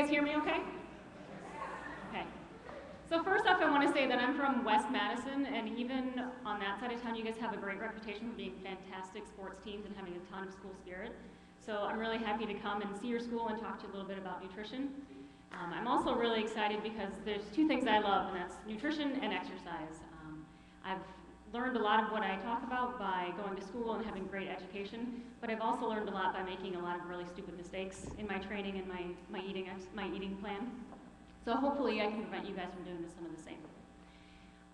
guys hear me okay? Okay. So first off, I want to say that I'm from West Madison, and even on that side of town, you guys have a great reputation for being fantastic sports teams and having a ton of school spirit. So I'm really happy to come and see your school and talk to you a little bit about nutrition. Um, I'm also really excited because there's two things I love, and that's nutrition and exercise. Um, I've learned a lot of what I talk about by going to school and having great education, but I've also learned a lot by making a lot of really stupid mistakes in my training and my, my, eating, my eating plan. So hopefully I can prevent you guys from doing some of the same.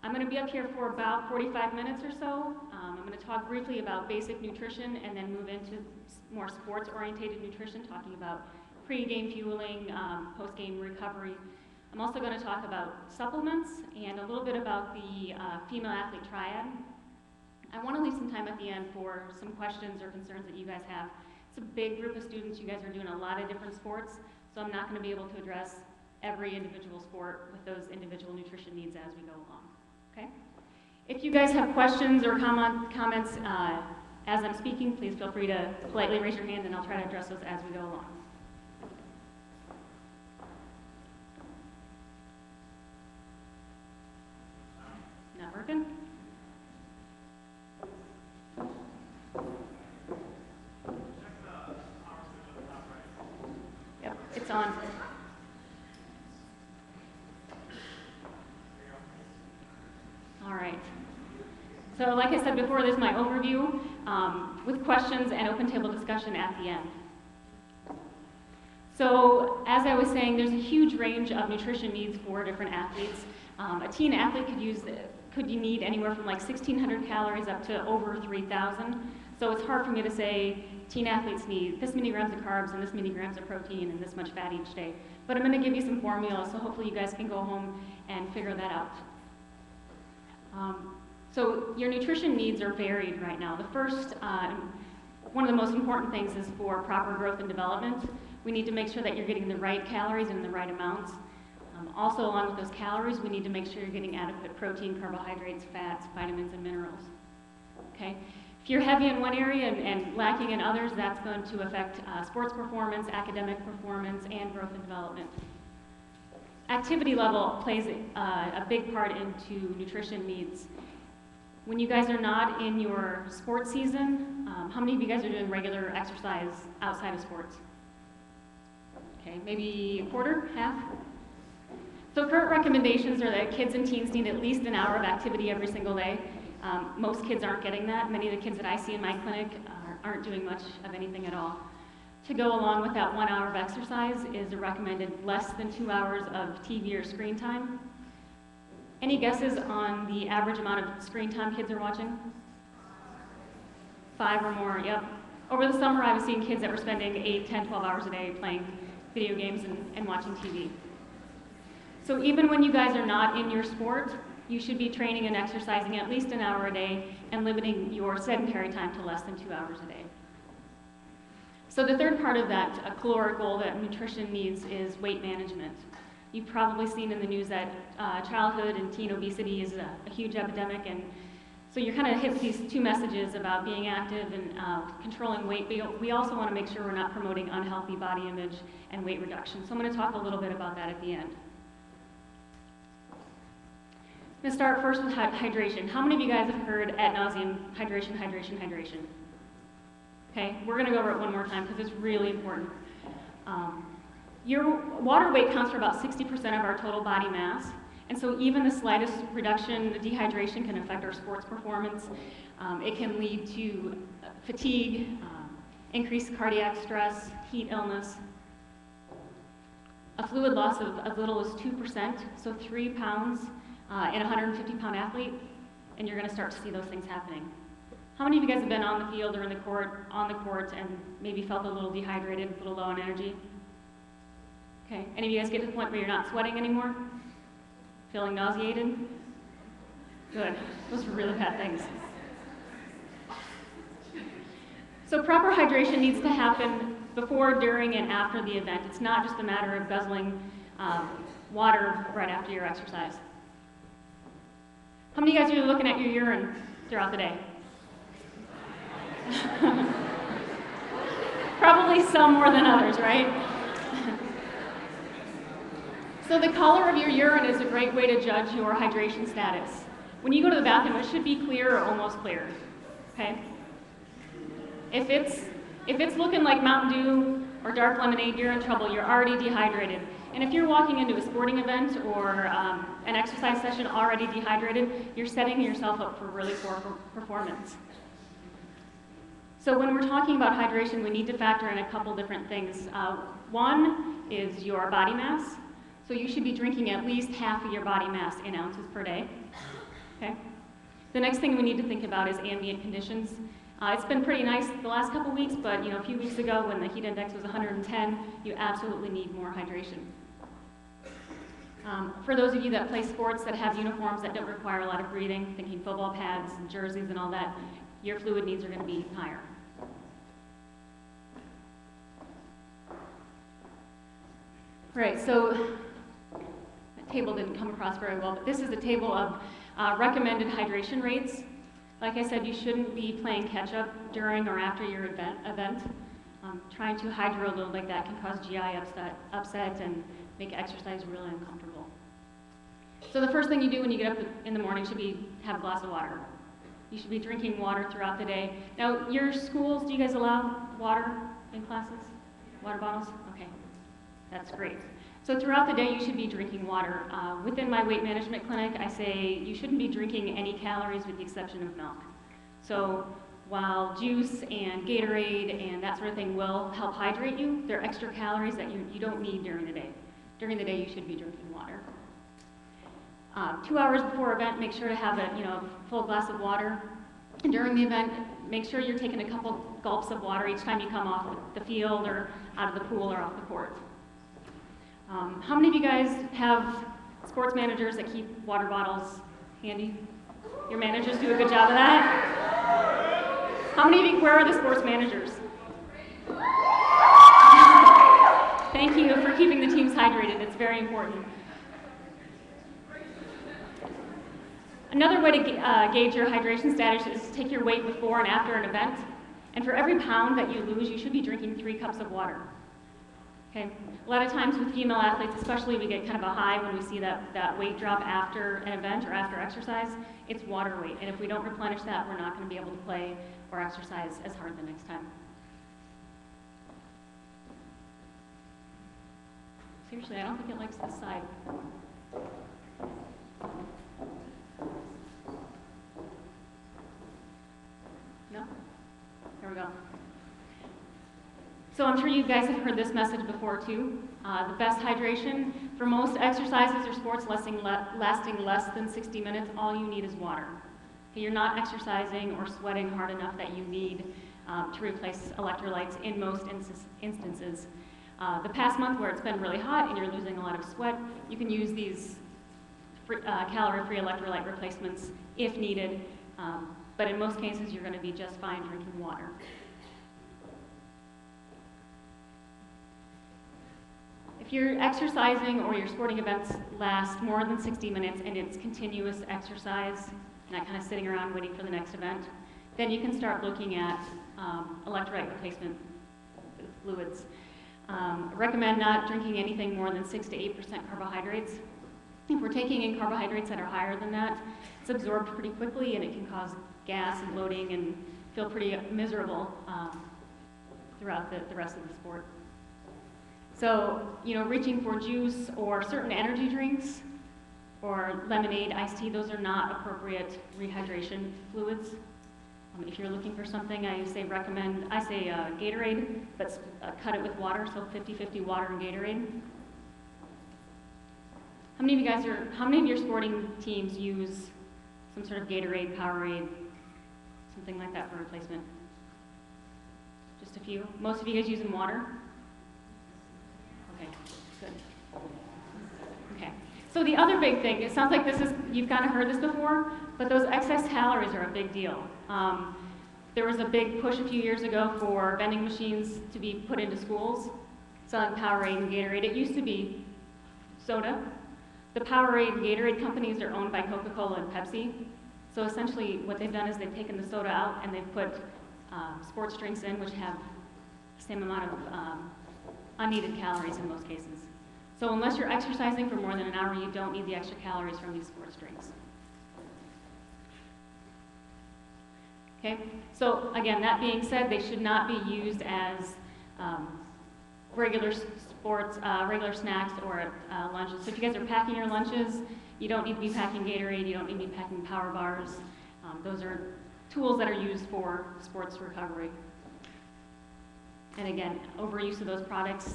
I'm going to be up here for about 45 minutes or so. Um, I'm going to talk briefly about basic nutrition and then move into more sports-orientated nutrition, talking about pre-game fueling, um, post-game recovery. I'm also going to talk about supplements and a little bit about the uh, female athlete triad. I want to leave some time at the end for some questions or concerns that you guys have. It's a big group of students. You guys are doing a lot of different sports, so I'm not going to be able to address every individual sport with those individual nutrition needs as we go along. Okay? If you guys have questions or comment, comments uh, as I'm speaking, please feel free to politely raise your hand and I'll try to address those as we go along. Yep, it's on. All right. So like I said before, this is my overview um, with questions and open table discussion at the end. So as I was saying, there's a huge range of nutrition needs for different athletes. Um, a teen athlete could use could you need anywhere from like 1,600 calories up to over 3,000. So it's hard for me to say teen athletes need this many grams of carbs and this many grams of protein and this much fat each day. But I'm going to give you some formulas, so hopefully you guys can go home and figure that out. Um, so your nutrition needs are varied right now. The first, uh, one of the most important things is for proper growth and development. We need to make sure that you're getting the right calories and the right amounts. Um, also, along with those calories, we need to make sure you're getting adequate protein, carbohydrates, fats, vitamins, and minerals. Okay? If you're heavy in one area and, and lacking in others, that's going to affect uh, sports performance, academic performance, and growth and development. Activity level plays uh, a big part into nutrition needs. When you guys are not in your sports season, um, how many of you guys are doing regular exercise outside of sports? Okay, maybe a quarter, half? So current recommendations are that kids and teens need at least an hour of activity every single day. Um, most kids aren't getting that. Many of the kids that I see in my clinic aren't doing much of anything at all. To go along with that one hour of exercise is a recommended less than two hours of TV or screen time. Any guesses on the average amount of screen time kids are watching? Five or more, yep. Over the summer, I was seeing kids that were spending 8, 10, 12 hours a day playing video games and, and watching TV. So even when you guys are not in your sport, you should be training and exercising at least an hour a day and limiting your sedentary time to less than two hours a day. So the third part of that caloric goal that nutrition needs is weight management. You've probably seen in the news that uh, childhood and teen obesity is a, a huge epidemic, and so you're kind of hit with these two messages about being active and uh, controlling weight. But we also want to make sure we're not promoting unhealthy body image and weight reduction. So I'm going to talk a little bit about that at the end. I'm going to start first with hydration. How many of you guys have heard at nauseum hydration, hydration, hydration? Okay, we're going to go over it one more time because it's really important. Um, your water weight counts for about 60% of our total body mass. And so even the slightest reduction, the dehydration can affect our sports performance. Um, it can lead to fatigue, um, increased cardiac stress, heat illness. A fluid loss of as little as 2%, so three pounds uh, in a 150 pound athlete, and you're gonna start to see those things happening. How many of you guys have been on the field or in the court, on the court, and maybe felt a little dehydrated, a little low on energy? Okay, any of you guys get to the point where you're not sweating anymore? Feeling nauseated? Good, those are really bad things. So proper hydration needs to happen before, during, and after the event. It's not just a matter of guzzling um, water right after your exercise. How many of you guys are looking at your urine throughout the day? Probably some more than others, right? So the color of your urine is a great way to judge your hydration status. When you go to the bathroom, it should be clear or almost clear. Okay? If it's if it's looking like Mountain Dew or dark lemonade, you're in trouble. You're already dehydrated. And if you're walking into a sporting event or um, an exercise session already dehydrated, you're setting yourself up for really poor performance. So when we're talking about hydration, we need to factor in a couple different things. Uh, one is your body mass. So you should be drinking at least half of your body mass in ounces per day. Okay? The next thing we need to think about is ambient conditions. Uh, it's been pretty nice the last couple weeks, but you know, a few weeks ago when the heat index was 110, you absolutely need more hydration. Um, for those of you that play sports that have uniforms that don't require a lot of breathing, thinking football pads and jerseys and all that, your fluid needs are going to be higher. Right, so that table didn't come across very well, but this is a table of uh, recommended hydration rates like I said, you shouldn't be playing catch up during or after your event. event. Um, trying to hydro a load like that can cause GI upset, upset and make exercise really uncomfortable. So the first thing you do when you get up in the morning should be have a glass of water. You should be drinking water throughout the day. Now, your schools, do you guys allow water in classes? Water bottles? Okay, that's great. So throughout the day, you should be drinking water. Uh, within my weight management clinic, I say you shouldn't be drinking any calories with the exception of milk. So while juice and Gatorade and that sort of thing will help hydrate you, there are extra calories that you, you don't need during the day. During the day, you should be drinking water. Uh, two hours before event, make sure to have a you know full glass of water. And during the event, make sure you're taking a couple gulps of water each time you come off the field or out of the pool or off the court. Um, how many of you guys have sports managers that keep water bottles handy? Your managers do a good job of that? How many of you, where are the sports managers? Thank you for keeping the teams hydrated. It's very important. Another way to uh, gauge your hydration status is to take your weight before and after an event. And for every pound that you lose, you should be drinking three cups of water. Okay. A lot of times with female athletes, especially, we get kind of a high when we see that, that weight drop after an event or after exercise. It's water weight, and if we don't replenish that, we're not going to be able to play or exercise as hard the next time. Seriously, I don't think it likes this side. No? There we go. So I'm sure you guys have heard this message before too. Uh, the best hydration for most exercises or sports lasting, lasting less than 60 minutes, all you need is water. Okay, you're not exercising or sweating hard enough that you need um, to replace electrolytes in most instances. Uh, the past month where it's been really hot and you're losing a lot of sweat, you can use these uh, calorie-free electrolyte replacements if needed. Um, but in most cases, you're going to be just fine drinking water. If your exercising or your sporting events last more than 60 minutes and it's continuous exercise, not kind of sitting around waiting for the next event, then you can start looking at um, electrolyte replacement fluids. Um, recommend not drinking anything more than 6 to 8% carbohydrates. If we're taking in carbohydrates that are higher than that, it's absorbed pretty quickly and it can cause gas and bloating and feel pretty miserable um, throughout the, the rest of the sport. So, you know, reaching for juice or certain energy drinks or lemonade, iced tea, those are not appropriate rehydration fluids. Um, if you're looking for something, I say recommend, I say uh, Gatorade, but uh, cut it with water, so 50-50 water and Gatorade. How many of you guys are, how many of your sporting teams use some sort of Gatorade, Powerade, something like that for replacement? Just a few? Most of you guys using water? Okay, good. Okay. So the other big thing, it sounds like this is, you've kind of heard this before, but those excess calories are a big deal. Um, there was a big push a few years ago for vending machines to be put into schools, selling Powerade and Gatorade. It used to be soda. The Powerade and Gatorade companies are owned by Coca-Cola and Pepsi. So essentially what they've done is they've taken the soda out and they've put um, sports drinks in, which have the same amount of um, unneeded calories in most cases. So unless you're exercising for more than an hour, you don't need the extra calories from these sports drinks. Okay, so again, that being said, they should not be used as um, regular sports, uh, regular snacks or uh, lunches. So if you guys are packing your lunches, you don't need to be packing Gatorade, you don't need to be packing power bars. Um, those are tools that are used for sports recovery. And again, overuse of those products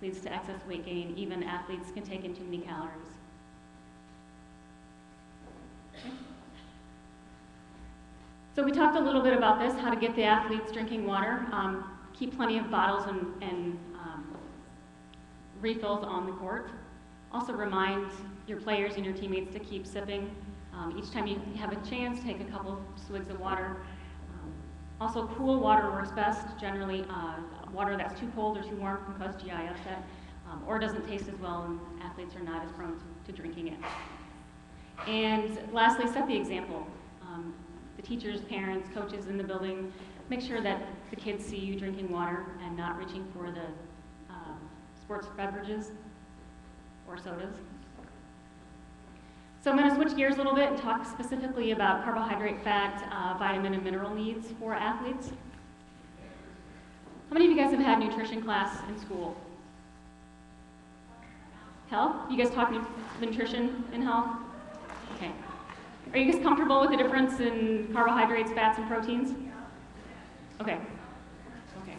leads to excess weight gain. Even athletes can take in too many calories. So we talked a little bit about this, how to get the athletes drinking water. Um, keep plenty of bottles and, and um, refills on the court. Also remind your players and your teammates to keep sipping. Um, each time you have a chance, take a couple swigs of water. Um, also, cool water works best. Generally, uh, water that's too cold or too warm can cause GI upset, um, or doesn't taste as well, and athletes are not as prone to, to drinking it. And lastly, set the example. Um, the teachers, parents, coaches in the building, make sure that the kids see you drinking water and not reaching for the um, sports beverages or sodas. So I'm going to switch gears a little bit and talk specifically about carbohydrate, fat, uh, vitamin, and mineral needs for athletes. How many of you guys have had nutrition class in school? Health? You guys talk nutrition and health? Okay. Are you guys comfortable with the difference in carbohydrates, fats, and proteins? Okay. Okay.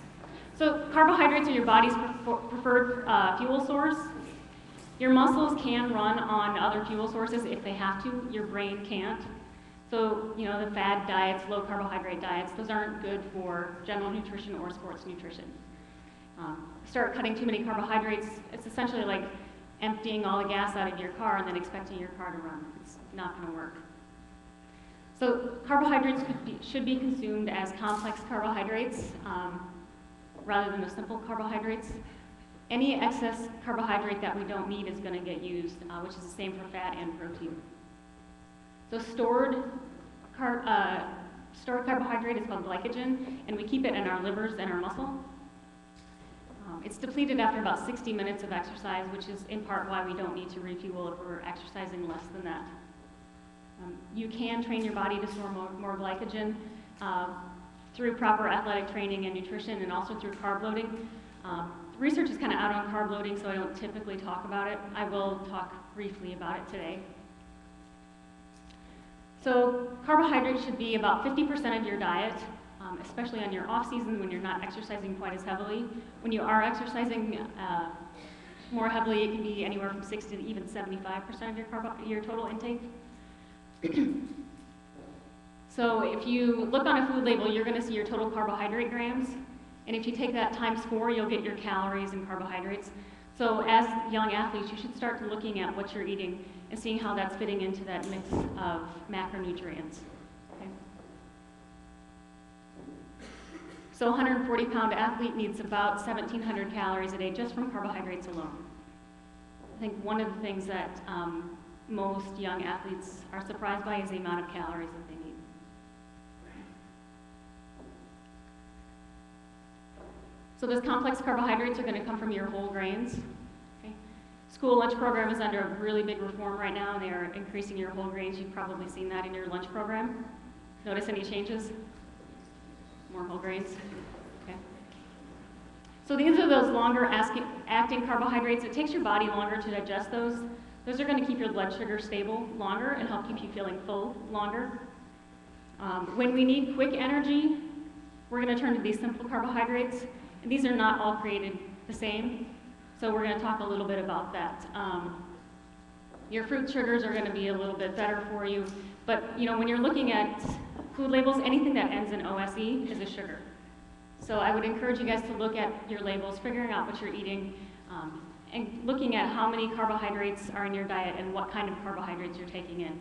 So carbohydrates are your body's preferred uh, fuel source. Your muscles can run on other fuel sources if they have to. Your brain can't. So, you know, the fad diets, low carbohydrate diets, those aren't good for general nutrition or sports nutrition. Um, start cutting too many carbohydrates, it's essentially like emptying all the gas out of your car and then expecting your car to run. It's not going to work. So carbohydrates be, should be consumed as complex carbohydrates um, rather than the simple carbohydrates. Any excess carbohydrate that we don't need is going to get used, uh, which is the same for fat and protein. So stored, car, uh, stored carbohydrate is called glycogen, and we keep it in our livers and our muscle. Um, it's depleted after about 60 minutes of exercise, which is in part why we don't need to refuel if we're exercising less than that. Um, you can train your body to store more, more glycogen uh, through proper athletic training and nutrition, and also through carb loading. Um, research is kind of out on carb loading, so I don't typically talk about it. I will talk briefly about it today. So carbohydrates should be about 50% of your diet, um, especially on your off season when you're not exercising quite as heavily. When you are exercising uh, more heavily, it can be anywhere from 60 to even 75% of your, your total intake. so if you look on a food label, you're going to see your total carbohydrate grams. And if you take that times four, you'll get your calories and carbohydrates. So as young athletes, you should start looking at what you're eating and seeing how that's fitting into that mix of macronutrients. Okay? So a 140 pound athlete needs about 1,700 calories a day just from carbohydrates alone. I think one of the things that um, most young athletes are surprised by is the amount of calories that they need. So those complex carbohydrates are going to come from your whole grains. Okay? School lunch program is under a really big reform right now, and they are increasing your whole grains. You've probably seen that in your lunch program. Notice any changes? More whole grains? Okay. So these are those longer acting carbohydrates. It takes your body longer to digest those. Those are going to keep your blood sugar stable longer and help keep you feeling full longer. Um, when we need quick energy, we're going to turn to these simple carbohydrates. These are not all created the same. So we're going to talk a little bit about that. Um, your fruit sugars are going to be a little bit better for you. But you know, when you're looking at food labels, anything that ends in OSE is a sugar. So I would encourage you guys to look at your labels, figuring out what you're eating, um, and looking at how many carbohydrates are in your diet and what kind of carbohydrates you're taking in.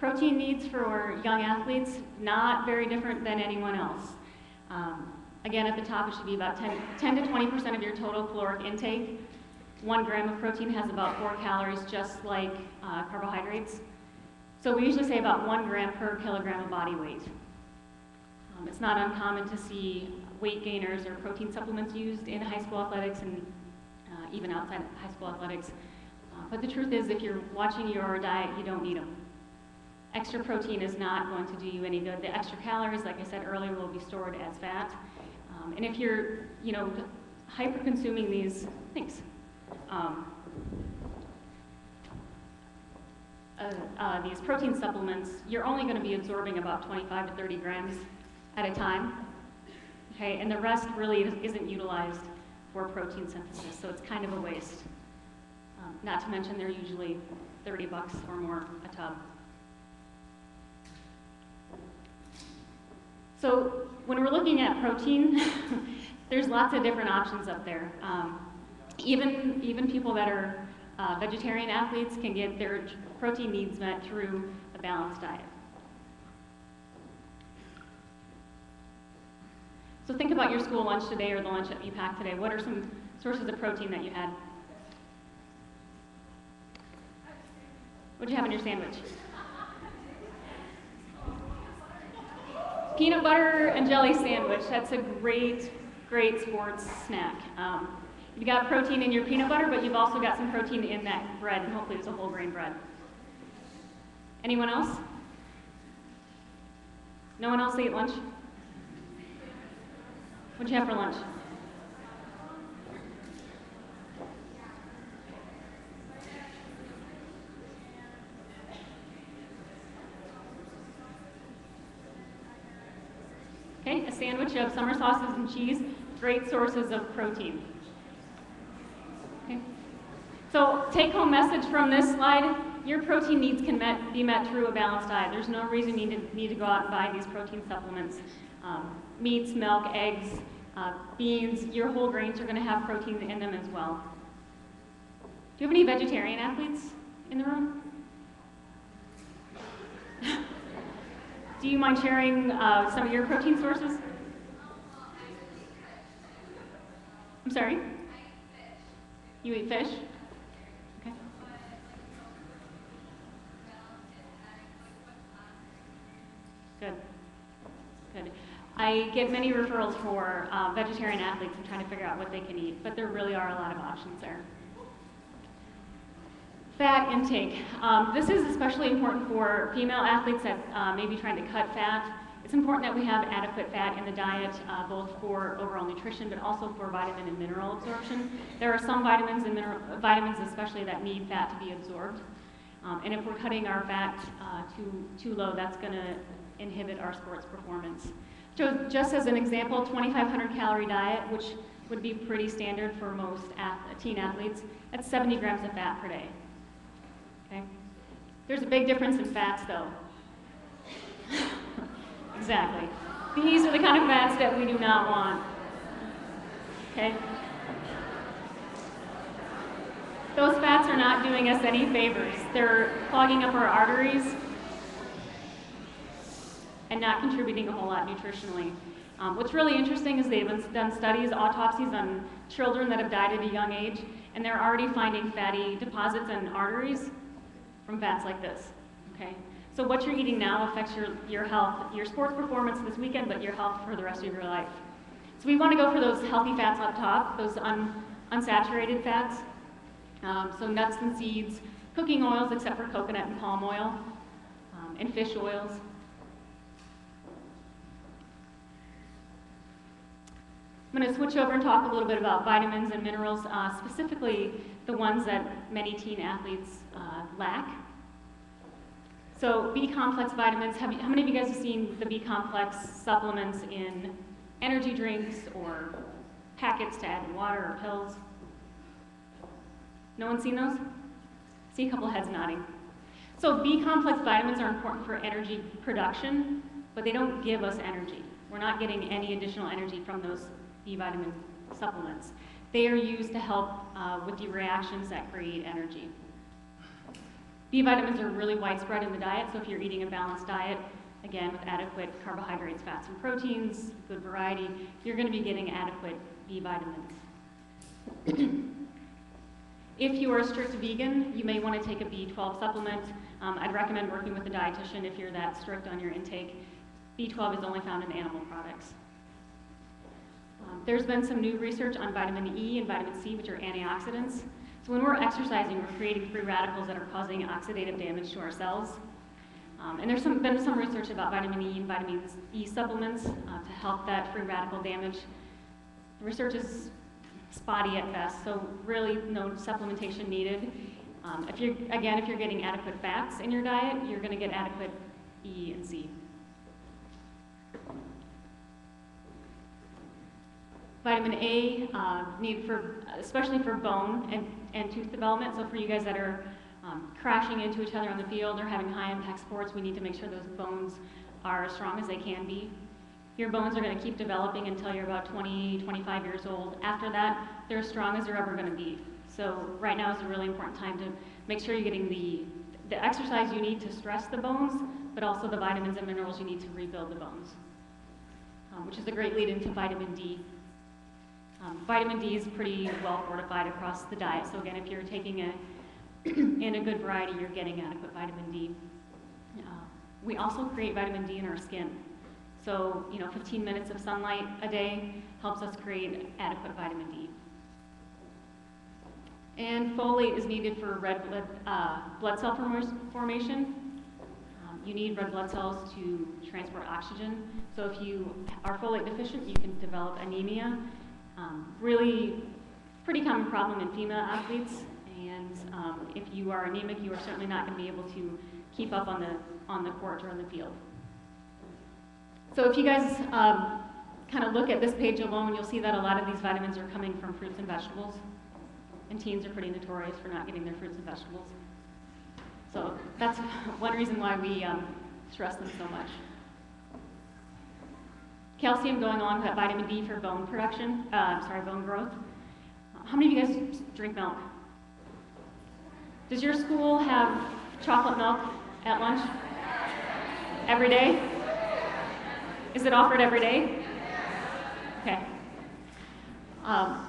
Protein needs for young athletes, not very different than anyone else. Um, again, at the top, it should be about 10, 10 to 20% of your total caloric intake. One gram of protein has about four calories, just like uh, carbohydrates. So we usually say about one gram per kilogram of body weight. Um, it's not uncommon to see weight gainers or protein supplements used in high school athletics and uh, even outside of high school athletics. Uh, but the truth is, if you're watching your diet, you don't need them. Extra protein is not going to do you any good. The extra calories, like I said earlier, will be stored as fat. Um, and if you're, you know, hyper consuming these things, um, uh, uh, these protein supplements, you're only going to be absorbing about 25 to 30 grams at a time. Okay, and the rest really isn't utilized for protein synthesis, so it's kind of a waste. Um, not to mention they're usually 30 bucks or more a tub. So when we're looking at protein, there's lots of different options up there. Um, even, even people that are uh, vegetarian athletes can get their protein needs met through a balanced diet. So think about your school lunch today or the lunch that you packed today. What are some sources of protein that you had? What did you have in your sandwich? Peanut butter and jelly sandwich. That's a great, great sports snack. Um, you got protein in your peanut butter, but you've also got some protein in that bread, and hopefully it's a whole grain bread. Anyone else? No one else ate lunch? What'd you have for lunch? Of summer sauces and cheese, great sources of protein. Okay. So take home message from this slide, your protein needs can met, be met through a balanced diet. There's no reason you need to, need to go out and buy these protein supplements. Um, meats, milk, eggs, uh, beans, your whole grains are going to have protein in them as well. Do you have any vegetarian athletes in the room? Do you mind sharing uh, some of your protein sources? I'm sorry? You eat fish? Okay. Good. Good. I get many referrals for uh, vegetarian athletes and trying to figure out what they can eat, but there really are a lot of options there. Fat intake. Um, this is especially important for female athletes that uh, may be trying to cut fat. It's important that we have adequate fat in the diet, uh, both for overall nutrition, but also for vitamin and mineral absorption. There are some vitamins and mineral, vitamins especially that need fat to be absorbed. Um, and if we're cutting our fat uh, too, too low, that's going to inhibit our sports performance. So just as an example, 2,500 calorie diet, which would be pretty standard for most teen athletes, that's 70 grams of fat per day. Okay? There's a big difference in fats, though. Exactly. These are the kind of fats that we do not want. Okay? Those fats are not doing us any favors. They're clogging up our arteries and not contributing a whole lot nutritionally. Um, what's really interesting is they've done studies, autopsies on children that have died at a young age, and they're already finding fatty deposits in arteries from fats like this, okay? So what you're eating now affects your, your health, your sports performance this weekend, but your health for the rest of your life. So we want to go for those healthy fats up top, those un, unsaturated fats. Um, so nuts and seeds, cooking oils except for coconut and palm oil, um, and fish oils. I'm going to switch over and talk a little bit about vitamins and minerals, uh, specifically the ones that many teen athletes uh, lack. So B-complex vitamins, you, how many of you guys have seen the B-complex supplements in energy drinks or packets to add in water or pills? No one seen those? See a couple heads nodding. So B-complex vitamins are important for energy production, but they don't give us energy. We're not getting any additional energy from those B vitamin supplements. They are used to help uh, with the reactions that create energy. B vitamins are really widespread in the diet, so if you're eating a balanced diet, again with adequate carbohydrates, fats, and proteins, good variety, you're going to be getting adequate B vitamins. if you are a strict vegan, you may want to take a B12 supplement. Um, I'd recommend working with a dietitian if you're that strict on your intake. B12 is only found in animal products. Um, There's been some new research on vitamin E and vitamin C, which are antioxidants. So when we're exercising, we're creating free radicals that are causing oxidative damage to our cells. Um, and there's some, been some research about vitamin E and vitamin E supplements uh, to help that free radical damage. The research is spotty at best, so really no supplementation needed. Um, if you're, again, if you're getting adequate fats in your diet, you're going to get adequate E and C. Vitamin A uh, needed for, especially for bone and, and tooth development. So for you guys that are um, crashing into each other on the field or having high impact sports, we need to make sure those bones are as strong as they can be. Your bones are going to keep developing until you're about 20, 25 years old. After that, they're as strong as they're ever going to be. So right now is a really important time to make sure you're getting the, the exercise you need to stress the bones, but also the vitamins and minerals you need to rebuild the bones, um, which is a great lead into vitamin D. Um, vitamin D is pretty well fortified across the diet. So again, if you're taking a in a good variety, you're getting adequate vitamin D. Uh, we also create vitamin D in our skin. So, you know, 15 minutes of sunlight a day helps us create adequate vitamin D. And folate is needed for red blood, uh, blood cell formation. Um, you need red blood cells to transport oxygen. So if you are folate deficient, you can develop anemia. Um, really pretty common problem in female athletes. And um, if you are anemic, you are certainly not going to be able to keep up on the, on the court or on the field. So if you guys um, kind of look at this page alone, you'll see that a lot of these vitamins are coming from fruits and vegetables. And teens are pretty notorious for not getting their fruits and vegetables. So that's one reason why we um, stress them so much. Calcium going on with vitamin D for bone production, uh, sorry, bone growth. How many of you guys drink milk? Does your school have chocolate milk at lunch? Every day? Is it offered every day? Okay. Um,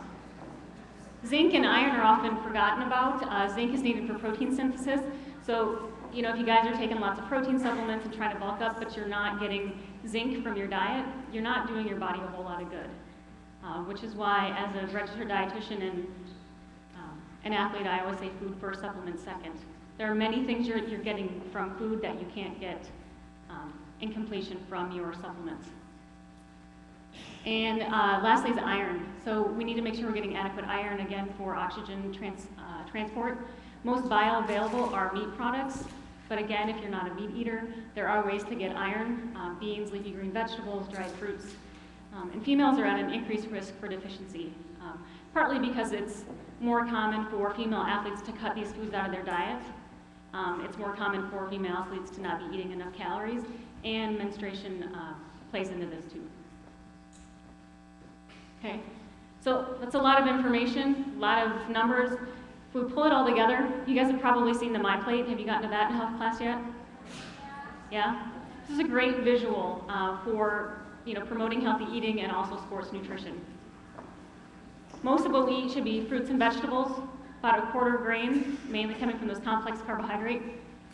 zinc and iron are often forgotten about. Uh, zinc is needed for protein synthesis. So, you know, if you guys are taking lots of protein supplements and trying to bulk up, but you're not getting zinc from your diet, you're not doing your body a whole lot of good. Uh, which is why, as a registered dietitian and an athlete, I always say food first, supplement second. There are many things you're, you're getting from food that you can't get um, in completion from your supplements. And uh, lastly is iron. So we need to make sure we're getting adequate iron again for oxygen trans, uh, transport. Most bioavailable are meat products, but again, if you're not a meat eater, there are ways to get iron, uh, beans, leafy green vegetables, dried fruits. Um, and females are at an increased risk for deficiency, um, partly because it's more common for female athletes to cut these foods out of their diet. Um, it's more common for female athletes to not be eating enough calories, and menstruation uh, plays into this too. Okay, so that's a lot of information, a lot of numbers. If we pull it all together, you guys have probably seen the MyPlate. Have you gotten to that in health class yet? Yeah? This is a great visual uh, for you know, promoting healthy eating and also sports nutrition. Most of what we eat should be fruits and vegetables, about a quarter grain, mainly coming from those complex carbohydrates,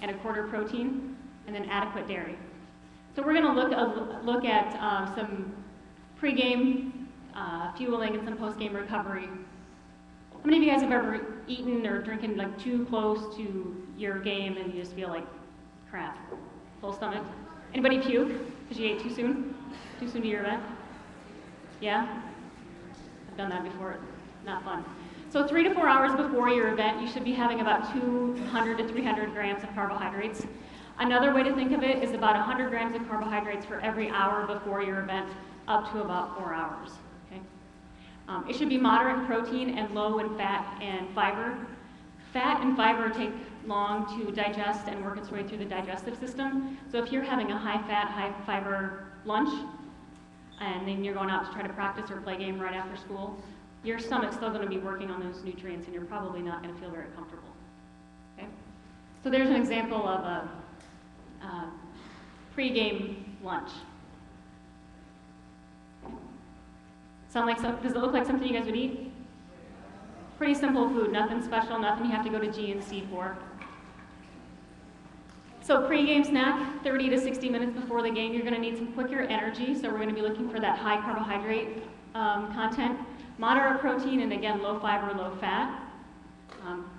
and a quarter protein, and then adequate dairy. So we're going to look, look at uh, some pregame uh, fueling and some postgame recovery. How many of you guys have ever eaten or drinking like too close to your game and you just feel like crap, full stomach? Anybody puke because you ate too soon? Too soon to your event? Yeah? I've done that before, not fun. So three to four hours before your event, you should be having about 200 to 300 grams of carbohydrates. Another way to think of it is about 100 grams of carbohydrates for every hour before your event, up to about four hours. Um, it should be moderate in protein and low in fat and fiber. Fat and fiber take long to digest and work its way through the digestive system. So if you're having a high fat, high fiber lunch, and then you're going out to try to practice or play game right after school, your stomach's still going to be working on those nutrients and you're probably not going to feel very comfortable. Okay? So there's an example of a uh, pre-game lunch. Sound like some, does it look like something you guys would eat? Pretty simple food, nothing special, nothing you have to go to GNC for. So pre-game snack, 30 to 60 minutes before the game, you're going to need some quicker energy. So we're going to be looking for that high carbohydrate um, content, moderate protein, and again, low fiber, low fat. Um,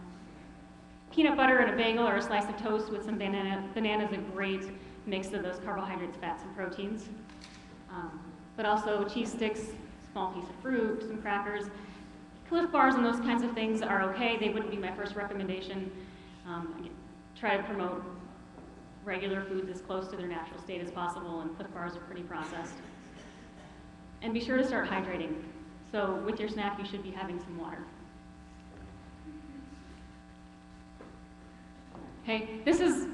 peanut butter and a bagel or a slice of toast with some banana. Banana is a great mix of those carbohydrates, fats, and proteins. Um, but also cheese sticks, small piece of fruit, some crackers. Clif bars and those kinds of things are okay. They wouldn't be my first recommendation. Um, try to promote regular foods as close to their natural state as possible, and Clif bars are pretty processed. And be sure to start hydrating. So with your snack, you should be having some water. Okay, this is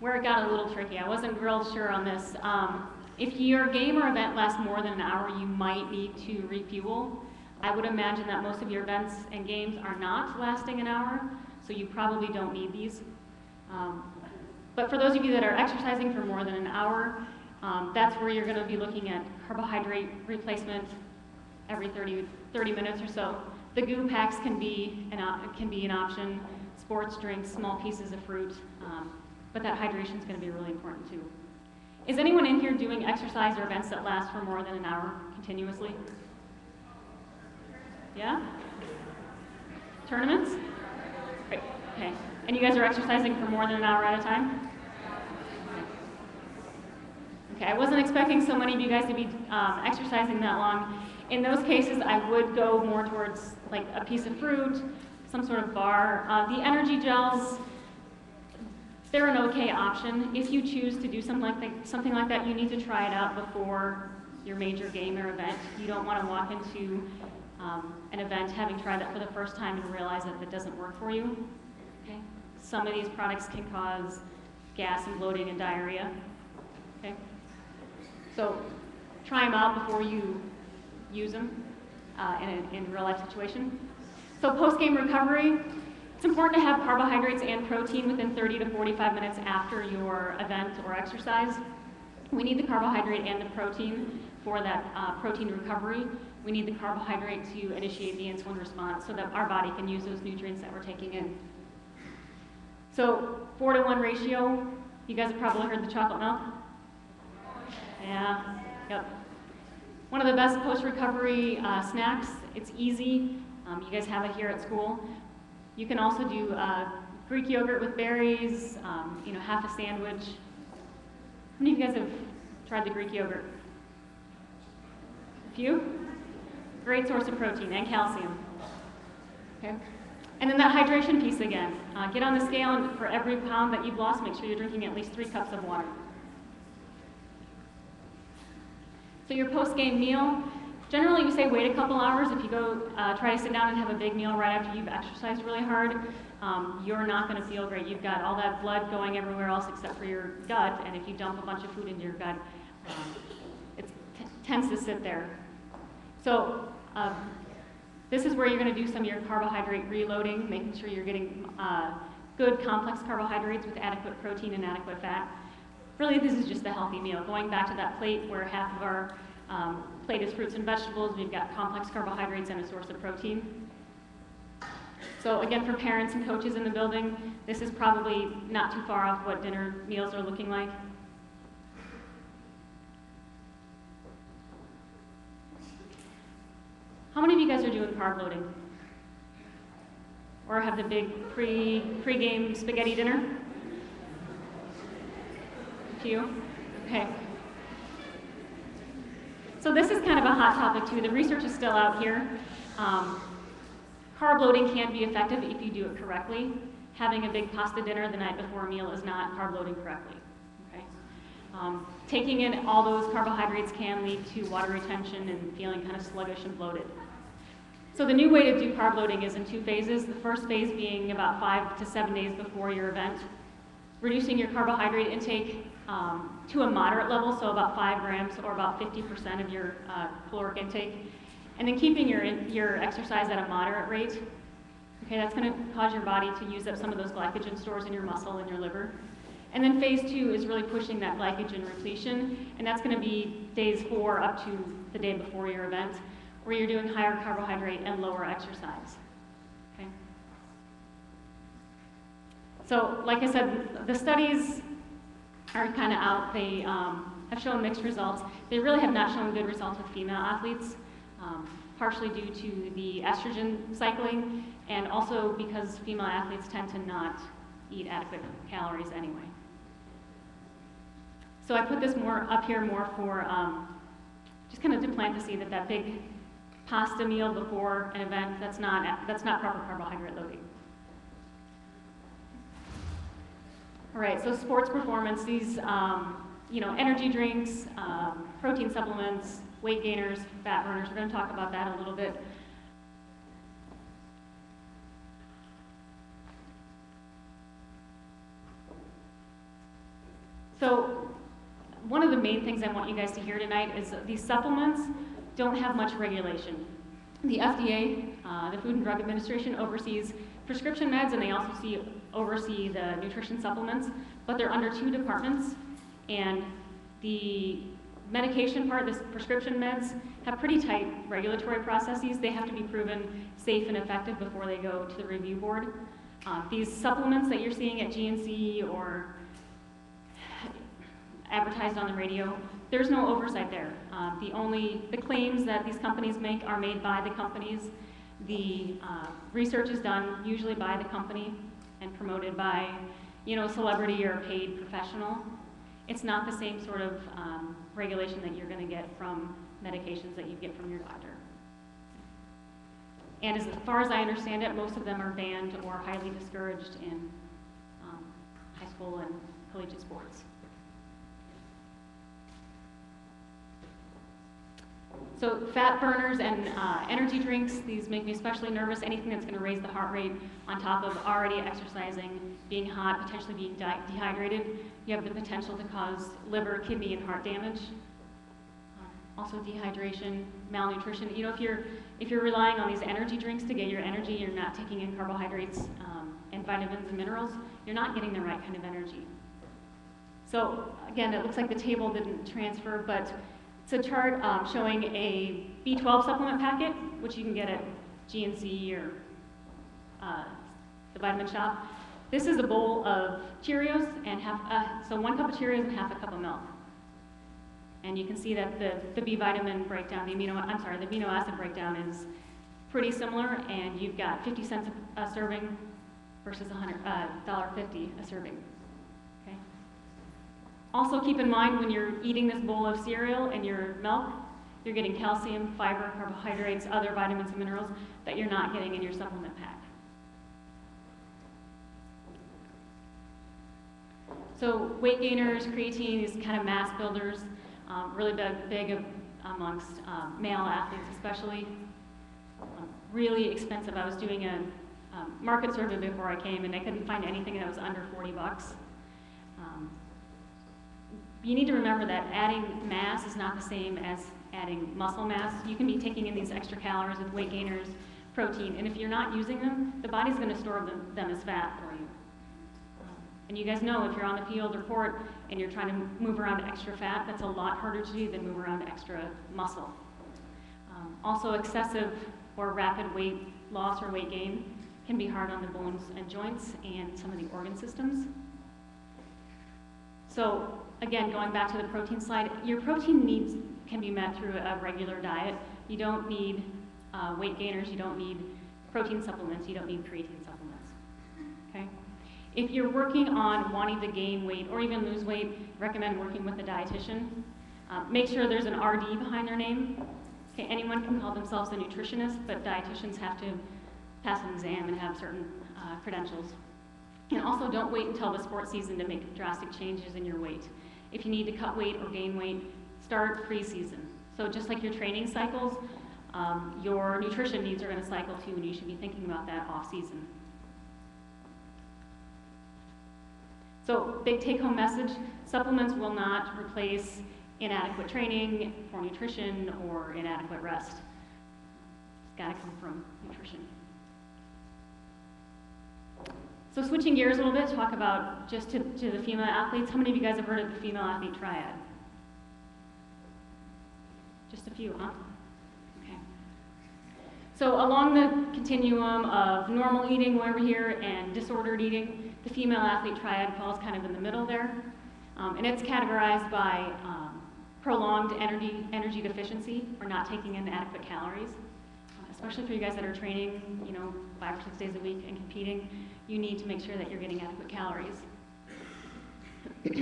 where it got a little tricky. I wasn't real sure on this. Um, if your game or event lasts more than an hour, you might need to refuel. I would imagine that most of your events and games are not lasting an hour, so you probably don't need these. Um, but for those of you that are exercising for more than an hour, um, that's where you're going to be looking at carbohydrate replacement every 30, 30 minutes or so. The goo packs can be an, can be an option, sports drinks, small pieces of fruit, um, but that hydration is going to be really important too. Is anyone in here doing exercise or events that last for more than an hour continuously? Yeah? Tournaments? Great. Okay. And you guys are exercising for more than an hour at a time? Okay, I wasn't expecting so many of you guys to be um, exercising that long. In those cases, I would go more towards like a piece of fruit, some sort of bar. Uh, the energy gels, they're an okay option. If you choose to do something like, that, something like that, you need to try it out before your major game or event. You don't want to walk into um, an event having tried that for the first time and realize that it doesn't work for you. Okay? Some of these products can cause gas and bloating and diarrhea. Okay? So try them out before you use them uh, in a in real life situation. So post-game recovery, it's important to have carbohydrates and protein within 30 to 45 minutes after your event or exercise. We need the carbohydrate and the protein for that uh, protein recovery we need the carbohydrate to initiate the insulin response so that our body can use those nutrients that we're taking in. So, four to one ratio, you guys have probably heard the chocolate milk. Yeah, yep. One of the best post-recovery uh, snacks. It's easy. Um, you guys have it here at school. You can also do uh, Greek yogurt with berries, um, you know, half a sandwich. How many of you guys have tried the Greek yogurt? A few? Great source of protein and calcium. Okay? And then that hydration piece again. Uh, get on the scale, and for every pound that you've lost, make sure you're drinking at least three cups of water. So your post-game meal, generally we say wait a couple hours. If you go uh, try to sit down and have a big meal right after you've exercised really hard, um, you're not going to feel great. You've got all that blood going everywhere else except for your gut, and if you dump a bunch of food into your gut, um, it tends to sit there. So um, this is where you're going to do some of your carbohydrate reloading, making sure you're getting uh, good complex carbohydrates with adequate protein and adequate fat. Really, this is just a healthy meal. Going back to that plate where half of our um, plate is fruits and vegetables, we've got complex carbohydrates and a source of protein. So again, for parents and coaches in the building, this is probably not too far off what dinner meals are looking like. How many of you guys are doing carb loading? Or have the big pre pre-game spaghetti dinner? A few? Okay. So this is kind of a hot topic too. The research is still out here. Um, carb loading can be effective if you do it correctly. Having a big pasta dinner the night before a meal is not carb loading correctly. Okay? Um, taking in all those carbohydrates can lead to water retention and feeling kind of sluggish and bloated. So the new way to do carb loading is in two phases. The first phase being about five to seven days before your event, reducing your carbohydrate intake um, to a moderate level, so about five grams or about 50% of your uh, caloric intake, and then keeping your, your exercise at a moderate rate. Okay, that's going to cause your body to use up some of those glycogen stores in your muscle and your liver. And then phase two is really pushing that glycogen repletion, and that's going to be days four up to the day before your event where you're doing higher carbohydrate and lower exercise. Okay? So, like I said, the studies are kind of out. They um, have shown mixed results. They really have not shown good results with female athletes, um, partially due to the estrogen cycling, and also because female athletes tend to not eat adequate calories anyway. So I put this more up here more for um, just kind of to plant the seed that that big pasta meal before an event, that's not, that's not proper carbohydrate loading. All right, so sports performance, these, um, you know, energy drinks, um, protein supplements, weight gainers, fat burners, we're going to talk about that a little bit. So one of the main things I want you guys to hear tonight is these supplements don't have much regulation. The FDA, uh, the Food and Drug Administration, oversees prescription meds and they also see, oversee the nutrition supplements, but they're under two departments. And the medication part, the prescription meds, have pretty tight regulatory processes. They have to be proven safe and effective before they go to the review board. Uh, these supplements that you're seeing at GNC or advertised on the radio, there's no oversight there. Uh, the only, the claims that these companies make are made by the companies. The uh, research is done usually by the company and promoted by, you know, a celebrity or a paid professional. It's not the same sort of um, regulation that you're going to get from medications that you get from your doctor. And as far as I understand it, most of them are banned or highly discouraged in um, high school and collegiate sports. So fat burners and uh, energy drinks, these make me especially nervous. Anything that's going to raise the heart rate on top of already exercising, being hot, potentially being de dehydrated, you have the potential to cause liver, kidney, and heart damage. Uh, also dehydration, malnutrition. You know, if you're, if you're relying on these energy drinks to get your energy, you're not taking in carbohydrates um, and vitamins and minerals, you're not getting the right kind of energy. So again, it looks like the table didn't transfer, but it's a chart um, showing a B12 supplement packet, which you can get at GNC or uh, the vitamin shop. This is a bowl of Cheerios and half, uh, so one cup of Cheerios and half a cup of milk. And you can see that the, the B vitamin breakdown, the amino, I'm sorry, the amino acid breakdown is pretty similar, and you've got 50 cents a, serving versus $100, uh, $1.50 a serving. Also keep in mind when you're eating this bowl of cereal and your milk, you're getting calcium, fiber, carbohydrates, other vitamins and minerals that you're not getting in your supplement pack. So weight gainers, creatine, these kind of mass builders, um, really big, big amongst um, male athletes especially. Um, really expensive. I was doing a um, market survey before I came and I couldn't find anything that was under 40 bucks. You need to remember that adding mass is not the same as adding muscle mass. You can be taking in these extra calories with weight gainers, protein, and if you're not using them, the body's going to store them, them as fat for you. And you guys know if you're on the field or court and you're trying to move around extra fat, that's a lot harder to do than move around extra muscle. Um, also, excessive or rapid weight loss or weight gain can be hard on the bones and joints and some of the organ systems. So again, going back to the protein slide, your protein needs can be met through a regular diet. You don't need uh, weight gainers, you don't need protein supplements, you don't need creatine supplements. Okay? If you're working on wanting to gain weight or even lose weight, recommend working with a dietitian. Uh, make sure there's an RD behind their name. Okay, anyone can call themselves a nutritionist, but dietitians have to pass an exam and have certain uh, credentials. And also don't wait until the sports season to make drastic changes in your weight. If you need to cut weight or gain weight, start preseason. So just like your training cycles, um, your nutrition needs are going to cycle too, and you should be thinking about that off season. So big take-home message, supplements will not replace inadequate training for nutrition or inadequate rest. It's got to come from nutrition. So switching gears a little bit, talk about just to, to the female athletes. How many of you guys have heard of the female athlete triad? Just a few, huh? Okay. So along the continuum of normal eating over here and disordered eating, the female athlete triad falls kind of in the middle there. Um, and it's categorized by um, prolonged energy, energy deficiency or not taking in adequate calories. Uh, especially for you guys that are training, you know, five or six days a week and competing, you need to make sure that you're getting adequate calories.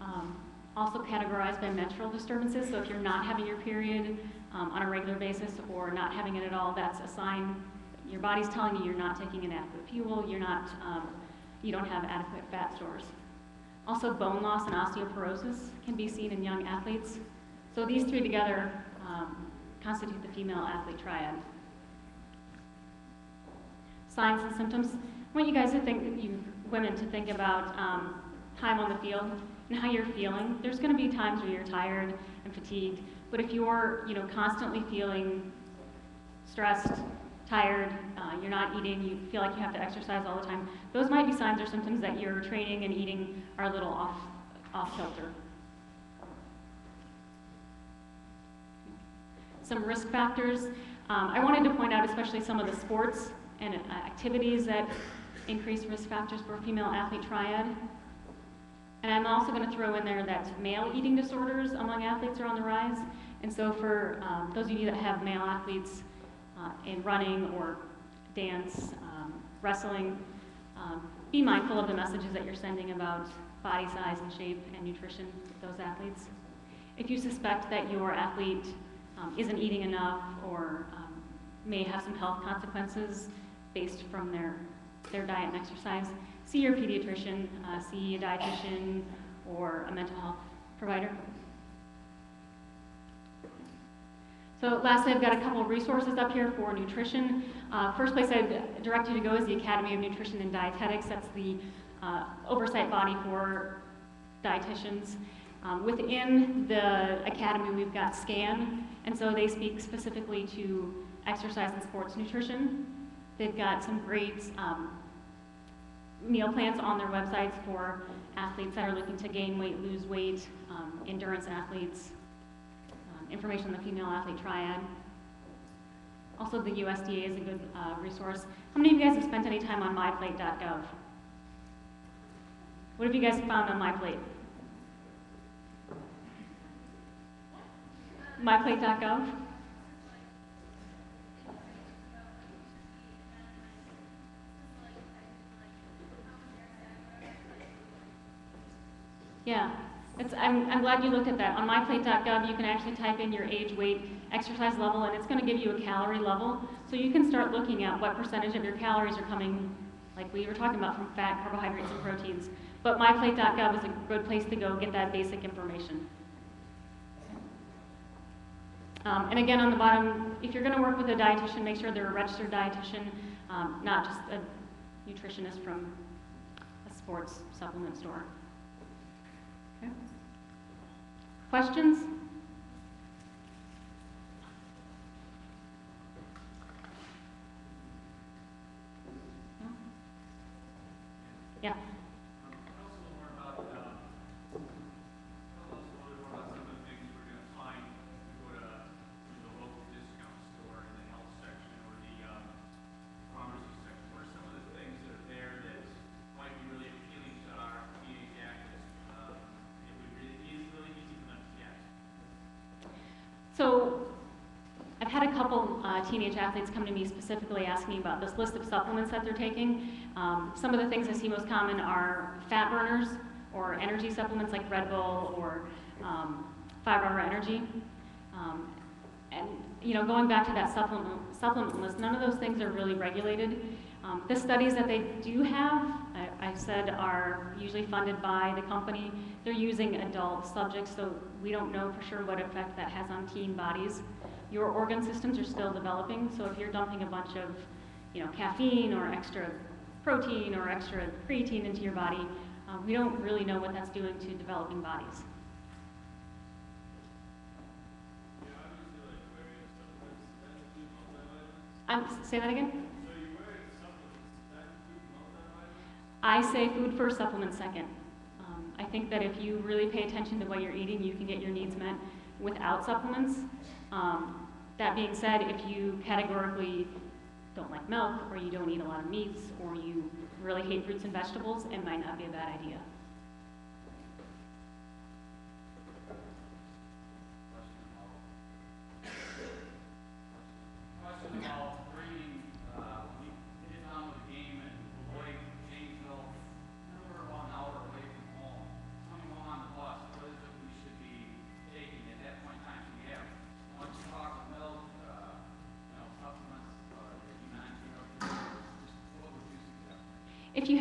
um, also categorized by menstrual disturbances. So if you're not having your period um, on a regular basis or not having it at all, that's a sign your body's telling you you're not taking in adequate fuel, you're not, um, you don't have adequate fat stores. Also, bone loss and osteoporosis can be seen in young athletes. So these three together um, constitute the female athlete triad. Signs and symptoms. Want you guys to think, you women, to think about um, time on the field and how you're feeling. There's going to be times where you're tired and fatigued, but if you're, you know, constantly feeling stressed, tired, uh, you're not eating, you feel like you have to exercise all the time, those might be signs or symptoms that your training and eating are a little off, off kilter. Some risk factors. Um, I wanted to point out especially some of the sports and uh, activities that increase risk factors for female athlete triad. And I'm also going to throw in there that male eating disorders among athletes are on the rise. And so for um, those of you that have male athletes uh, in running or dance, um, wrestling, um, be mindful of the messages that you're sending about body size and shape and nutrition to those athletes. If you suspect that your athlete um, isn't eating enough or um, may have some health consequences based from their, their diet and exercise, see your pediatrician, uh, see a dietitian or a mental health provider. So lastly, I've got a couple of resources up here for nutrition. Uh, first place I'd direct you to go is the Academy of Nutrition and Dietetics. That's the uh, oversight body for dietitians. Um, within the academy, we've got SCAN, and so they speak specifically to exercise and sports nutrition. They've got some great um, meal plans on their websites for athletes that are looking to gain weight, lose weight, um, endurance athletes, information on the female athlete triad. Also, the USDA is a good uh, resource. How many of you guys have spent any time on myplate.gov? What have you guys found on MyPlate? MyPlate.gov? Yeah. It's, I'm, I'm glad you looked at that. On myplate.gov, you can actually type in your age, weight, exercise level, and it's going to give you a calorie level. So you can start looking at what percentage of your calories are coming, like we were talking about, from fat, carbohydrates, and proteins. But myplate.gov is a good place to go get that basic information. Um, and again, on the bottom, if you're going to work with a dietitian, make sure they're a registered dietitian, um, not just a nutritionist from a sports supplement store. Okay. Questions? Yeah. Uh, teenage athletes come to me specifically asking about this list of supplements that they're taking. Um, some of the things I see most common are fat burners or energy supplements like Red Bull or um, 5-Hour Energy. Um, and you know, going back to that supplement, supplement list, none of those things are really regulated. Um, the studies that they do have, I, I, said, are usually funded by the company. They're using adult subjects, so we don't know for sure what effect that has on teen bodies. Your organ systems are still developing, so if you're dumping a bunch of you know, caffeine or extra protein or extra creatine into your body, um, we don't really know what that's doing to developing bodies. Um, say that again? I say food first, supplement second. Um, I think that if you really pay attention to what you're eating, you can get your needs met without supplements. Um, that being said, if you categorically don't like milk, or you don't eat a lot of meats, or you really hate fruits and vegetables, it might not be a bad idea. Question. Question.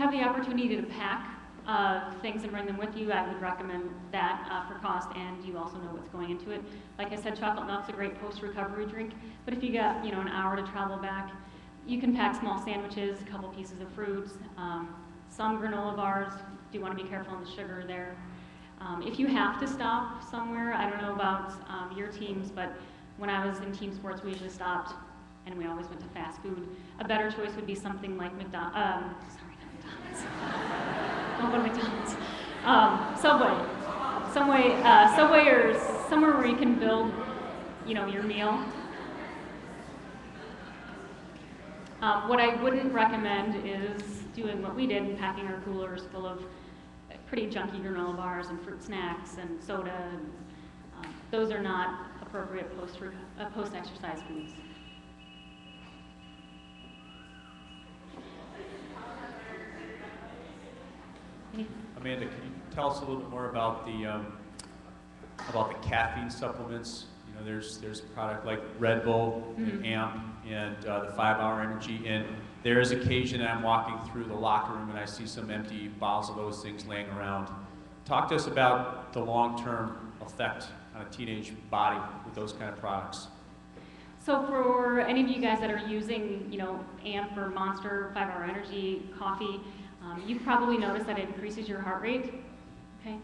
Have the opportunity to pack uh, things and bring them with you, I would recommend that uh, for cost, and you also know what's going into it. Like I said, chocolate milk's a great post-recovery drink, but if you got you know an hour to travel back, you can pack small sandwiches, a couple pieces of fruits, um, some granola bars. Do you want to be careful on the sugar there. Um, if you have to stop somewhere, I don't know about um, your teams, but when I was in team sports, we usually stopped and we always went to fast food. A better choice would be something like McDonald's. McDonald's. Don't go to McDonald's. Um, Subway. Subway, uh, Subway or somewhere where you can build, you know, your meal. Um, what I wouldn't recommend is doing what we did and packing our coolers full of pretty junky granola bars and fruit snacks and soda. And, um, those are not appropriate post, uh, post-exercise foods. Amanda, can you tell us a little bit more about the, um, about the caffeine supplements? You know, there's, there's a product like Red Bull, and Mhm. AMP, and uh, the Five Hour Energy, and there is occasion I'm walking through the locker room and I see some empty bottles of those things laying around. Talk to us about the long-term effect on a teenage body with those kind of products. So for any of you guys that are using, you know, AMP or Monster 5-Hour Energy coffee, um, you've probably noticed that it increases your heart rate, okay?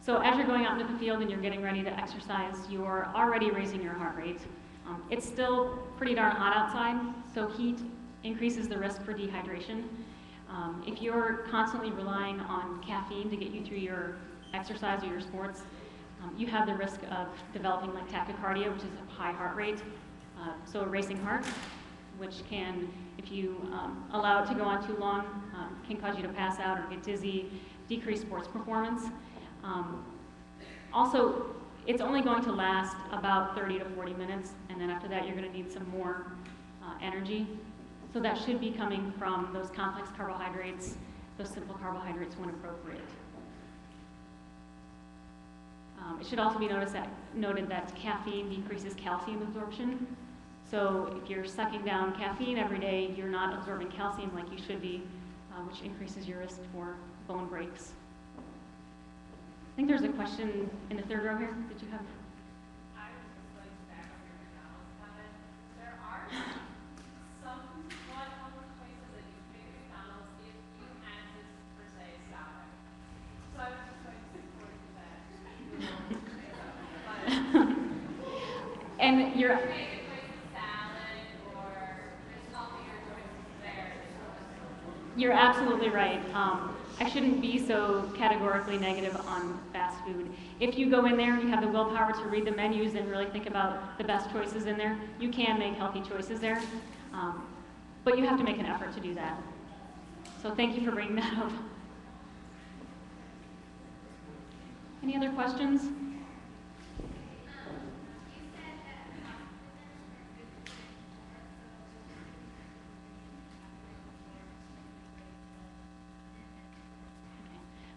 So as you're going out into the field and you're getting ready to exercise, you're already raising your heart rate. Um, it's still pretty darn hot outside, so heat increases the risk for dehydration. Um, if you're constantly relying on caffeine to get you through your exercise or your sports, um, you have the risk of developing like tachycardia, which is a high heart rate, uh, so a racing heart, which can, if you um, allow it to go on too long, um, can cause you to pass out or get dizzy, decrease sports performance. Um, also, it's only going to last about 30 to 40 minutes, and then after that, you're going to need some more uh, energy. So that should be coming from those complex carbohydrates, those simple carbohydrates when appropriate. Um, it should also be noticed that, noted that caffeine decreases calcium absorption. So if you're sucking down caffeine every day, you're not absorbing calcium like you should be, uh, which increases your risk for bone breaks. I think there's a question in the third row here. Did you have? I would You're absolutely right. Um, I shouldn't be so categorically negative on fast food. If you go in there and you have the willpower to read the menus and really think about the best choices in there, you can make healthy choices there. Um, but you have to make an effort to do that. So thank you for bringing that up. Any other questions?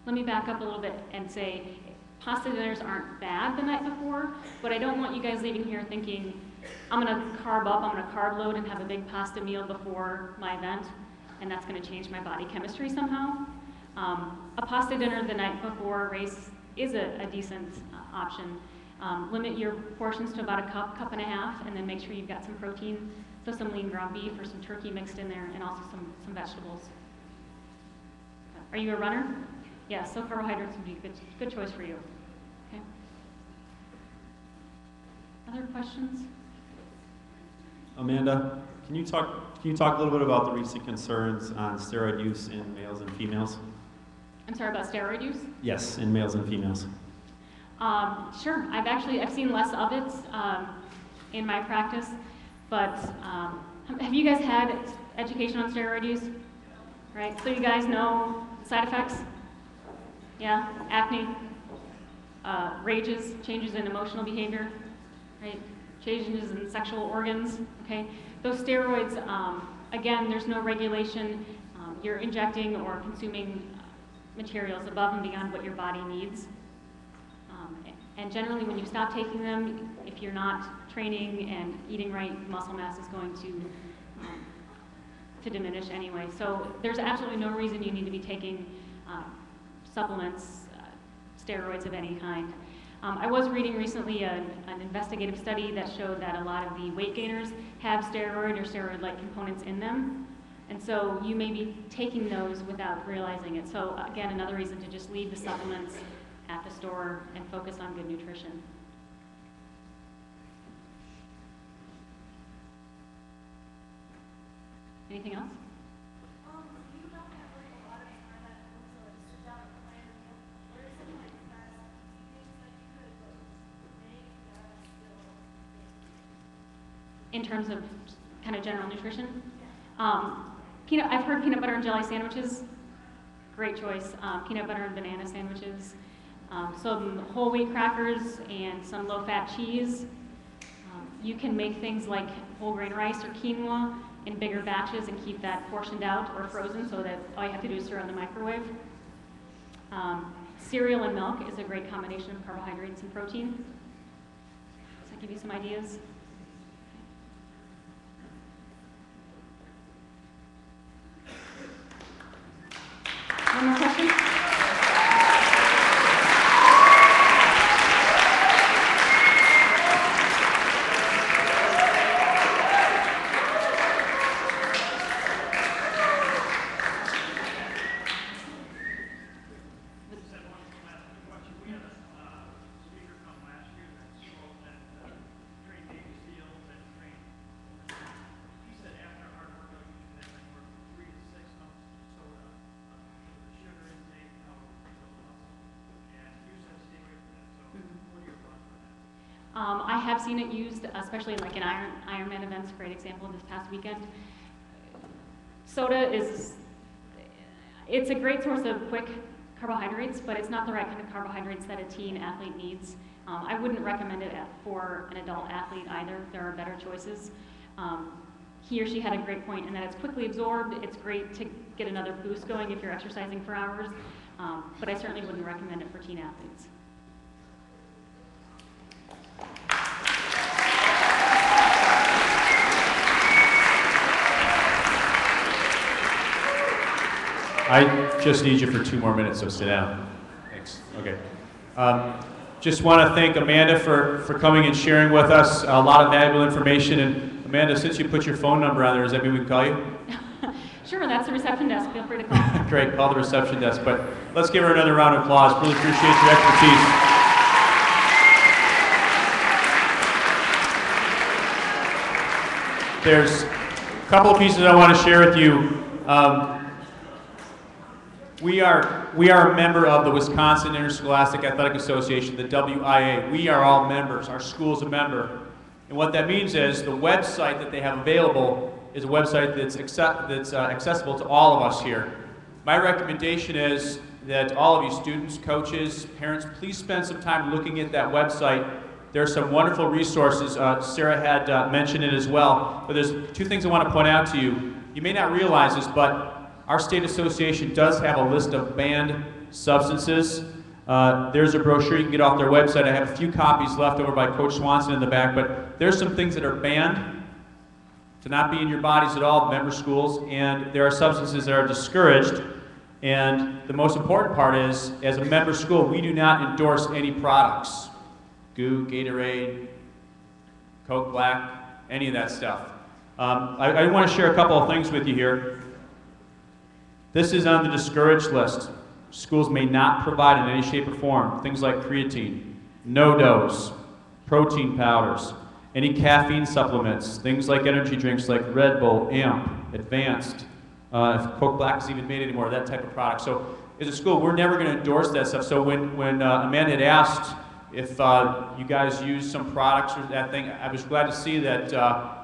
Let me back up a little bit and say pasta dinners aren't bad the night before, but I don't want you guys leaving here thinking, I'm going to carb up, I'm going to carb load and have a big pasta meal before my event, and that's going to change my body chemistry somehow. Um, a pasta dinner the night before a race is a, a decent uh, option. Um, limit your portions to about a cup, cup and a half, and then make sure you've got some protein, so some lean ground beef or some turkey mixed in there, and also some, some vegetables. Are you a runner? Yeah, so carbohydrates would be a good, good choice for you. Okay. Other questions? Amanda, can you talk, can you talk a little bit about the recent concerns on steroid use in males and females? I'm sorry about steroid use. Yes, in males and females. Um, sure, I've actually I've seen less of it um, in my practice, but um, have you guys had education on steroid use? Right, so you guys know side effects. Yeah, acne, uh, rages, changes in emotional behavior, right? Changes in sexual organs. Okay, those steroids. Um, again, there's no regulation. Um, you're injecting or consuming uh, materials above and beyond what your body needs. Um, and generally, when you stop taking them, if you're not training and eating right, muscle mass is going to um, to diminish anyway. So there's absolutely no reason you need to be taking um, supplements, uh, steroids of any kind. Um, I was reading recently a, an investigative study that showed that a lot of the weight gainers have steroid or steroid-like components in them. And so you may be taking those without realizing it. So again, another reason to just leave the supplements at the store and focus on good nutrition. Anything else? Um, you don't have like a lot of time that also like sit down and plan a meal. Where is it like that? Things that you could like make that still. In terms of kind of general nutrition. Um, peanut, I've heard peanut butter and jelly sandwiches, great choice. Um, peanut butter and banana sandwiches, um, some whole wheat crackers and some low-fat cheese. Um, you can make things like whole grain rice or quinoa in bigger batches and keep that portioned out or frozen so that all you have to do is stir in the microwave. Um, cereal and milk is a great combination of carbohydrates and protein. Does that give you some ideas? One more question? Just had one last question. We had a uh, speaker come last year that spoke that uh, trained Navy SEALs and trained. He said after hard workout, you should have anywhere from three to six ounces of soda. uh, The sugar intake, how it will build muscle. And you said stay away from that. So Mhm. what are your thoughts on that? Um, I have seen it used, especially like in Iron, Ironman events, great example this past weekend. Soda is, it's a great source of quick carbohydrates, but it's not the right kind of carbohydrates that a teen athlete needs. Um, I wouldn't recommend it for an adult athlete either. There are better choices. Um, he or she had a great point in that it's quickly absorbed. It's great to get another boost going if you're exercising for hours, um, but I certainly wouldn't recommend it for teen athletes. I just need you for two more minutes, so sit down. Thanks. Okay. Um, just want to thank Amanda for, for coming and sharing with us a lot of valuable information. And Amanda, since you put your phone number on there, does that mean we can call you? Sure, that's the reception desk. Feel free to call. Great, call the reception desk. But let's give her another round of applause. Really appreciate your expertise. There's a couple of pieces I want to share with you. Um, we are, we are a member of the Wisconsin Interscholastic Athletic Association, the WIA. We are all members. Our school's a member. And what that means is the website that they have available is a website that's, accept, that's uh, accessible to all of us here. My recommendation is that all of you students, coaches, parents, please spend some time looking at that website. There are some wonderful resources. Uh, Sarah had uh, mentioned it as well. But there's two things I want to point out to you. You may not realize this, but our state association does have a list of banned substances. Uh, there's a brochure you can get off their website. I have a few copies left over by Coach Swanson in the back, but there's some things that are banned to not be in your bodies at all, member schools, and there are substances that are discouraged. And the most important part is, as a member school, we do not endorse any products. Goo, Gatorade, Coke Black, any of that stuff. Um, I, I want to share a couple of things with you here. This is on the discouraged list. Schools may not provide in any shape or form things like creatine, NoDoz, protein powders, any caffeine supplements, things like energy drinks like Red Bull, AMP, Advanced, uh, if Coke Black is even made anymore, that type of product. So as a school, we're never going to endorse that stuff. So when, when uh, Amanda had asked if uh, you guys use some products or that thing, I was glad to see that uh,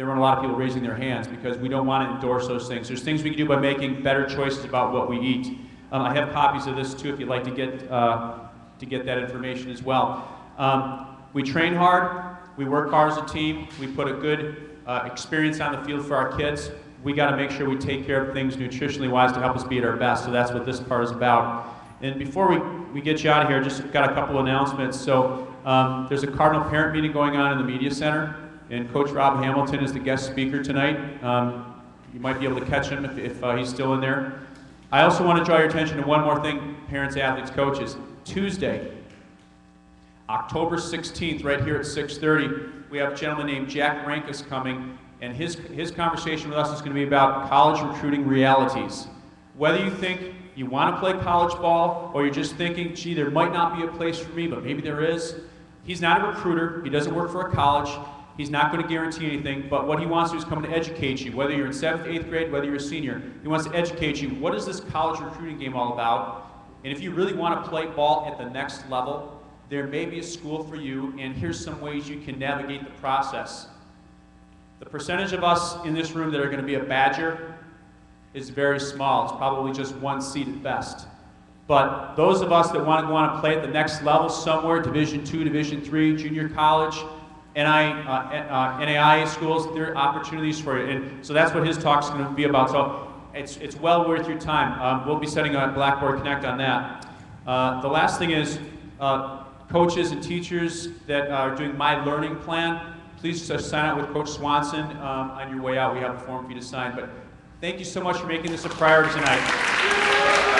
there weren't a lot of people raising their hands because we don't want to endorse those things. There's things we can do by making better choices about what we eat. Um, I have copies of this too if you'd like to get, uh, to get that information as well. Um, we train hard, we work hard as a team, we put a good uh, experience on the field for our kids. We got to make sure we take care of things nutritionally wise to help us be at our best. So that's what this part is about. And before we, we get you out of here, just got a couple announcements. So um, there's a Cardinal parent meeting going on in the media center, and Coach Rob Hamilton is the guest speaker tonight. Um, you might be able to catch him if, if uh, he's still in there. I also want to draw your attention to one more thing, parents, athletes, coaches. Tuesday, October 16th, right here at 6:30, we have a gentleman named Jack Rankus coming, and his, his conversation with us is going to be about college recruiting realities. Whether you think you want to play college ball, or you're just thinking, gee, there might not be a place for me, but maybe there is, he's not a recruiter, he doesn't work for a college, he's not going to guarantee anything, but what he wants to do is come to educate you, whether you're in seventh, eighth grade, whether you're a senior. He wants to educate you. What is this college recruiting game all about? And if you really want to play ball at the next level, there may be a school for you, and here's some ways you can navigate the process. The percentage of us in this room that are going to be a Badger is very small. It's probably just one seat at best. But those of us that want to go on and play at the next level somewhere, Division two, Division three, junior college, NI, uh, uh, schools, there are opportunities for you. And so that's what his talk's going to be about. So it's, it's well worth your time. Um, we'll be setting a Blackboard Connect on that. Uh, the last thing is uh, coaches and teachers that are doing My Learning Plan, please sign up with Coach Swanson um, on your way out. We have a form for you to sign. But thank you so much for making this a priority tonight.